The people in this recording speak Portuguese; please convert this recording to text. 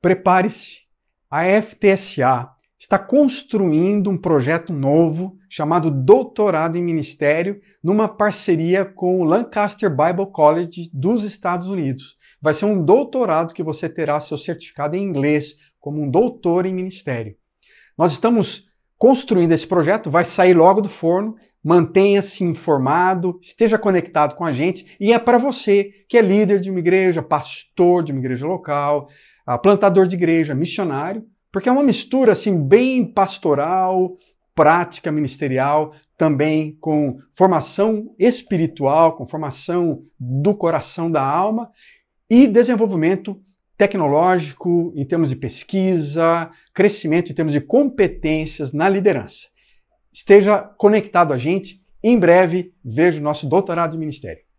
prepare-se. A FTSA está construindo um projeto novo chamado Doutorado em Ministério, numa parceria com o Lancaster Bible College dos Estados Unidos. Vai ser um doutorado que você terá seu certificado em inglês como um doutor em ministério. Nós estamos construindo esse projeto, vai sair logo do forno. Mantenha-se informado, esteja conectado com a gente e é para você que é líder de uma igreja, pastor de uma igreja local, plantador de igreja, missionário, porque é uma mistura assim bem pastoral, prática ministerial, também com formação espiritual, com formação do coração da alma e desenvolvimento tecnológico em termos de pesquisa, crescimento em termos de competências na liderança. Esteja conectado a gente. Em breve, vejo nosso doutorado de ministério.